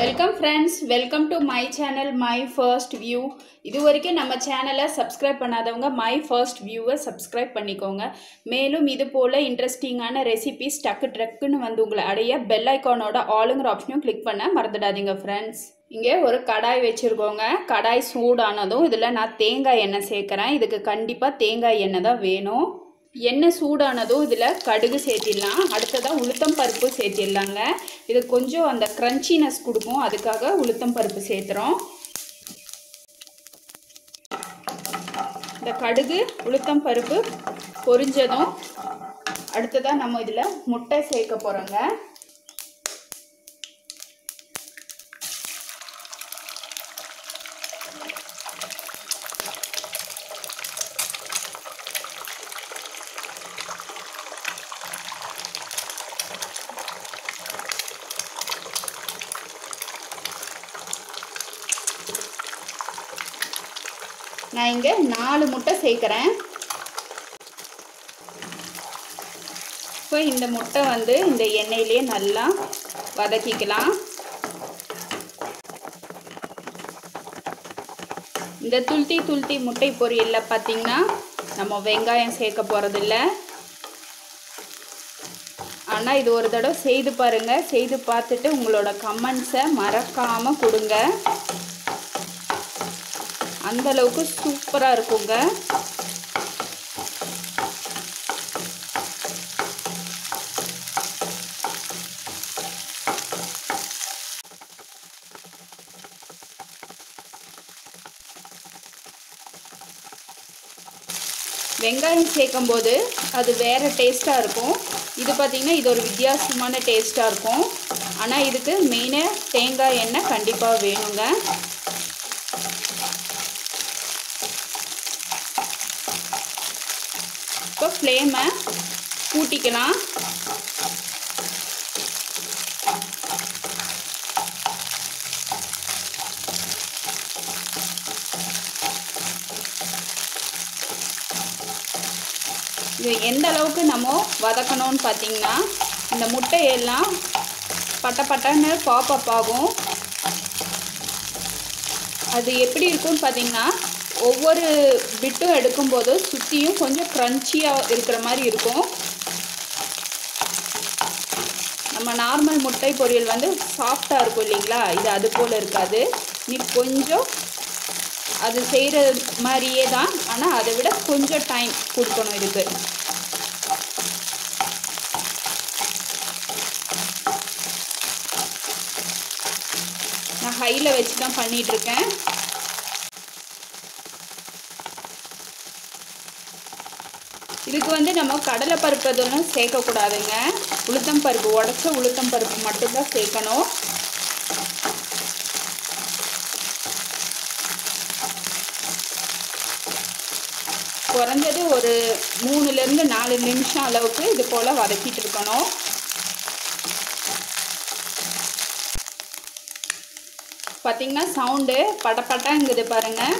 Welcome friends welcome to my channel my first view இது வரைக்கும் நம்ம சேனலை சப்ஸ்கிரைப் பண்ணாதவங்க மை ஃபர்ஸ்ட் வியூவை சப்ஸ்கிரைப் பண்ணிக்கோங்க. மேலும் இது போல் இன்ட்ரெஸ்டிங்கான ரெசிபிஸ் டக்கு டக்குன்னு வந்து உங்களை அடைய பெல் ஐக்கானோட ஆளுங்கிற ஆப்ஷனும் கிளிக் பண்ண மறந்துடாதீங்க ஃப்ரெண்ட்ஸ் இங்கே ஒரு கடாய் வச்சுருக்கோங்க. கடாய் சூடானதும் இதில் நான் தேங்காய் எண்ணெய் சேர்க்குறேன். இதுக்கு கண்டிப்பாக தேங்காய் எண்ணெய் தான் வேணும். எண்ணெய் சூடானதும் இதில் கடுகு சேர்த்திடலாம். அடுத்ததாக உளுத்தம் பருப்பு சேர்த்திடலாங்க. இது கொஞ்சம் அந்த க்ரன்ச்சினஸ் கொடுக்கும். அதுக்காக உளுத்தம் பருப்பு சேர்த்துறோம். இந்த கடுகு உளுத்தம் பருப்பு பொரிஞ்சதும் அடுத்ததாக நம்ம இதில் முட்டை சேர்க்க போகிறோங்க நான் இங்கே நாலு முட்டை சேர்க்குறேன். இப்போ இந்த முட்டை வந்து இந்த எண்ணெயிலே நல்லா வதக்கிக்கலாம். இந்த துளுத்தி துளுத்தி முட்டை பொரியலில் பார்த்தீங்கன்னா நம்ம வெங்காயம் சேர்க்க போகிறதில்ல ஆனால் இது ஒரு தடவை செய்து பாருங்கள் செய்து பார்த்துட்டு உங்களோட கமெண்ட்ஸை மறக்காமல் கொடுங்க. அந்த அளவுக்கு சூப்பராக இருக்குங்க. வெங்காயம் சேர்க்கும் போது அது வேறு டேஸ்ட்டாக இருக்கும். இது பார்த்திங்கன்னா இது ஒரு வித்தியாசமான டேஸ்ட்டாக இருக்கும். ஆனால் இதுக்கு மெயினாக தேங்காய் எண்ணெய் கண்டிப்பாக வேணுங்க. இப்போ ஃப்ளேமை கூட்டிக்கலாம். இது எந்த அளவுக்கு நம்ம வதக்கணும்னு பார்த்தீங்கன்னா இந்த முட்டையெல்லாம் பட்ட பட்டன்னு பாப்பப் ஆகும். அது எப்படி இருக்கும்னு பார்த்தீங்கன்னா ஒவ்வொரு பிட்டும் எடுக்கும்போது சுற்றியும் கொஞ்சம் க்ரன்ச்சியாக இருக்கிற மாதிரி இருக்கும். நம்ம நார்மல் முட்டை பொரியல் வந்து சாஃப்டாக இருக்கும் இல்லைங்களா? இது அது போல் இருக்காது. நீ கொஞ்சம் அது செய்கிற மாதிரியே தான். ஆனால் அதை விட கொஞ்சம் டைம் கொடுக்கணும் இதுக்கு. நான் ஹையில் வச்சு தான் பண்ணிகிட்ருக்கேன் இதுக்கு வந்து நம்ம கடலை பருப்பு எதுவும் சேர்க்கக்கூடாதுங்க. உளுத்தம் பருப்பு உடச்ச உளுத்தம் பருப்பு மட்டும்தான் சேர்க்கணும். குறைஞ்சது ஒரு மூணுலேருந்து நாலு நிமிஷம் அளவுக்கு இது போல் வதக்கிட்டு இருக்கணும். பார்த்திங்கன்னா சவுண்டு படப்பட்டாங்குது பாருங்கள்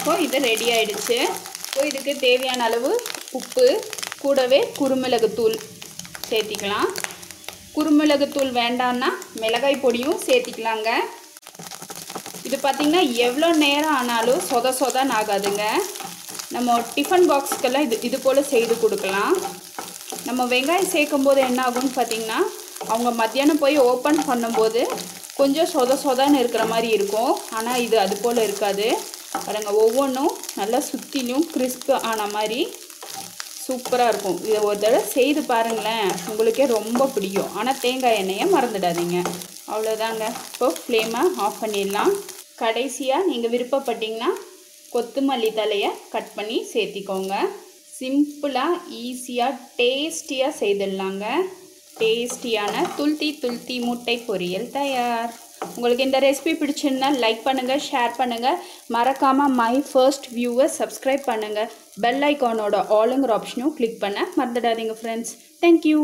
இப்போ இது ரெடி ஆயிடுச்சு. இப்போ இதுக்கு தேவையான அளவு உப்பு கூடவே குருமிளகுத்தூள் சேர்த்திக்கலாம். குருமிளகுத்தூள் வேண்டான்னா மிளகாய் பொடியும் சேர்த்திக்கலாங்க. இது பார்த்திங்கன்னா எவ்வளோ நேரம் ஆனாலும் சொத சொதன்னு ஆகாதுங்க. நம்ம டிஃபன் பாக்ஸ்க்கெல்லாம் இது இது போல் செய்து கொடுக்கலாம். நம்ம வெங்காயம் சேர்க்கும் போது என்ன ஆகும்னு பார்த்திங்கன்னா அவங்க மத்தியானம் போய் ஓப்பன் பண்ணும்போது கொஞ்சம் சொத சொதன்னு இருக்கிற மாதிரி இருக்கும். ஆனால் இது அது போல் இருக்காது. பாருங்கள் ஒவ்வொன்றும் நல்லா சுற்றிலும் கிறிஸ்பு ஆன மாதிரி சூப்பராக இருக்கும். இதை ஒரு தடவை செய்து பாருங்களேன். உங்களுக்கே ரொம்ப பிடிக்கும். ஆனால் தேங்காய் எண்ணெயை மறந்துடாதீங்க. அவ்வளோதாங்க இப்போ ஃப்ளேமை ஆஃப் பண்ணிடலாம். கடைசியாக நீங்கள் விருப்பப்பட்டீங்கன்னா கொத்தமல்லி தலையை கட் பண்ணி சேர்த்திக்கோங்க. சிம்பிளாக ஈஸியாக டேஸ்டியாக செய்திடலாங்க. டேஸ்டியான துல்தி துல்தி முட்டை பொரியல் தயார். உங்களுக்கு இந்த ரெசிபி பிடிச்சிருந்தால் லைக் பண்ணுங்கள் ஷேர் பண்ணுங்கள் மறக்காமல் மை ஃபர்ஸ்ட் வியூவை சப்ஸ்கிரைப் பண்ணுங்கள் பெல் ஐக்கானோட ஆளுங்கிற ஆப்ஷனும் கிளிக் பண்ண மறந்துடாதீங்க ஃப்ரெண்ட்ஸ் தேங்க்யூ